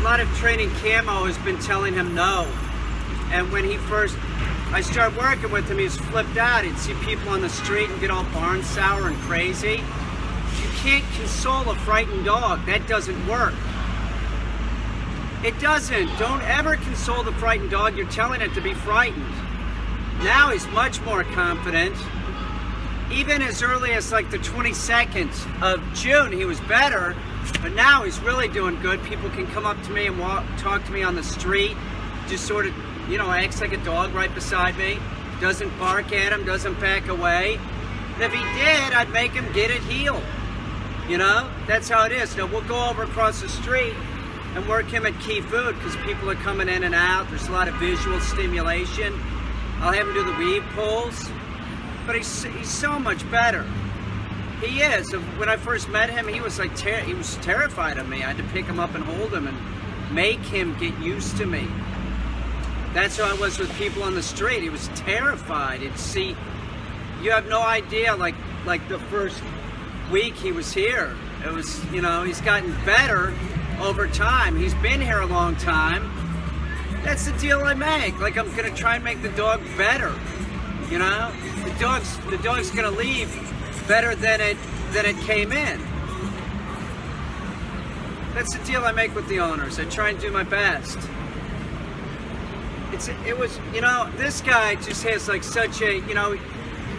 a lot of training camo has been telling him no. And when he first, I started working with him, he was flipped out. He'd see people on the street and get all barn sour and crazy. You can't console a frightened dog. That doesn't work. It doesn't. Don't ever console the frightened dog. You're telling it to be frightened. Now he's much more confident. Even as early as like the 22nd of June, he was better. But now he's really doing good. People can come up to me and walk, talk to me on the street. Just sort of, you know, acts like a dog right beside me. Doesn't bark at him, doesn't back away. And if he did, I'd make him get it healed. You know, that's how it is. Now we'll go over across the street and work him at Key Food because people are coming in and out. There's a lot of visual stimulation. I'll have him do the weave poles. But he's, he's so much better. He is. When I first met him, he was like he was terrified of me. I had to pick him up and hold him and make him get used to me. That's how I was with people on the street. He was terrified. He'd see. You have no idea. Like like the first week he was here, it was you know he's gotten better over time. He's been here a long time. That's the deal I make. Like I'm gonna try and make the dog better. You know, the dog's the dog's gonna leave better than it than it came in. That's the deal I make with the owners. I try and do my best. It's it was you know this guy just has like such a you know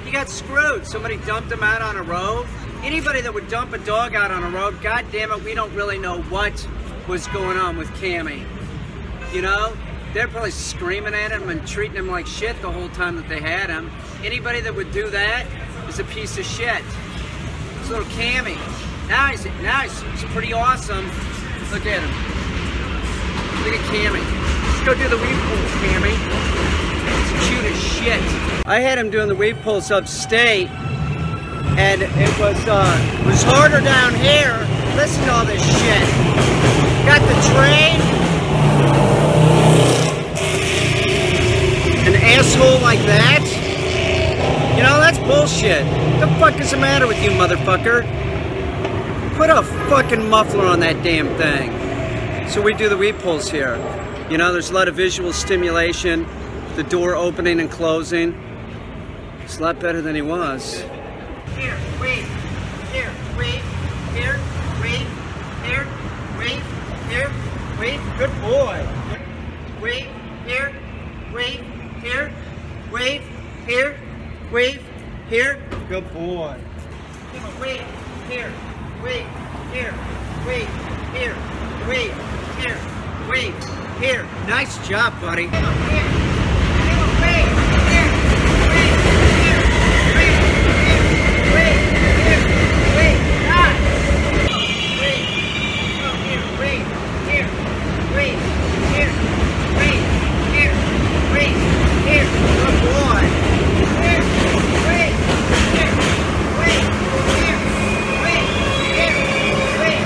he got screwed. Somebody dumped him out on a road. Anybody that would dump a dog out on a road, god damn it, we don't really know what was going on with Cammy. You know, they're probably screaming at him and treating him like shit the whole time that they had him. Anybody that would do that is a piece of shit. This little Cammy. Now he's now he's, he's pretty awesome. Look at him. Look at Cammy. Let's go do the weave poles, Cammy. It's cute as shit. I had him doing the weave poles upstate, and it was uh, it was harder down here. Listen to all this shit. Got the train. An asshole like that? You know, bullshit. The fuck is the matter with you, motherfucker? Put a fucking muffler on that damn thing. So we do the weave poles here. You know, there's a lot of visual stimulation, the door opening and closing. It's a lot better than he was. Here, wait. Here, wait. Here, wait. Here, wait. Here, wait. Good boy. Wait. Here, wait. Here, wait. Here, wait. Here. Good boy. Come on, wait. Here, wait. Here, wait. Here, wait. Here, wait. Here. Nice job, buddy. Come on, here. Come on, wait. Here, wait. Here, wait. Here, wait. Here, wait. Nice. Wait. Come on, here, wait. Here, wait. Here, wait. Here, wait. Here. Good boy. Here, wait. Here, wait. Here, wait. Here, wait.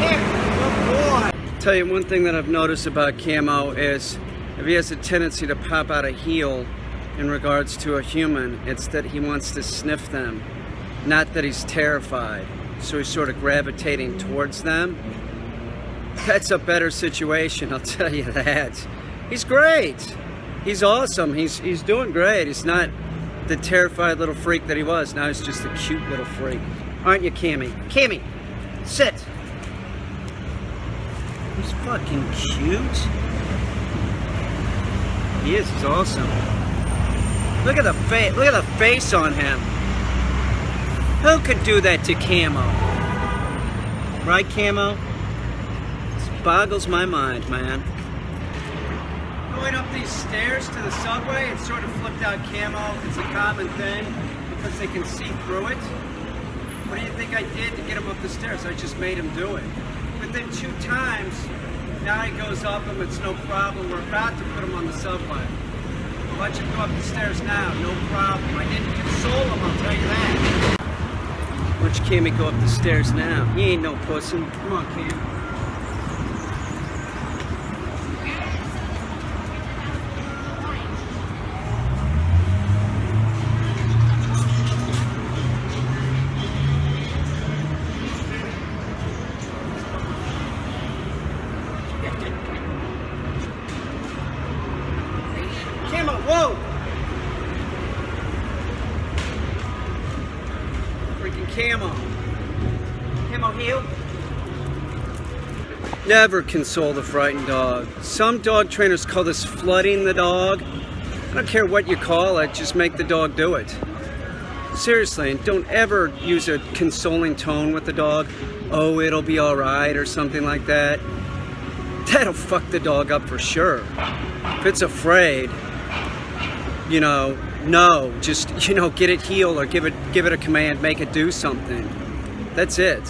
Here. Good boy. Tell you one thing that I've noticed about Camo is if he has a tendency to pop out a heel in regards to a human, it's that he wants to sniff them, not that he's terrified. So he's sort of gravitating towards them. That's a better situation, I'll tell you that. He's great. He's awesome. He's he's doing great. He's not the terrified little freak that he was. Now he's just a cute little freak. Aren't you, Cammy? Cammy, sit. He's fucking cute. He is. He's awesome. Look at the face. Look at the face on him. Who could do that to Camo? Right, Camo? This boggles my mind, man. Going up these stairs to the subway, it's sort of flipped out camo. It's a common thing because they can see through it. What do you think I did to get him up the stairs? I just made him do it. Within two times, now he goes up them, it's no problem. We're about to put him on the subway. Watch him go up the stairs now, no problem. I didn't console him, I'll tell you that. Watch Cammy go up the stairs now. He ain't no pussy. Come on, Cam. Camo. Camo heel. Never console the frightened dog. Some dog trainers call this flooding the dog. I don't care what you call it, just make the dog do it. Seriously, and don't ever use a consoling tone with the dog. Oh, it'll be alright, or something like that. That'll fuck the dog up for sure. If it's afraid, you know, no, just, you know, get it healed or give it, give it a command, make it do something. That's it.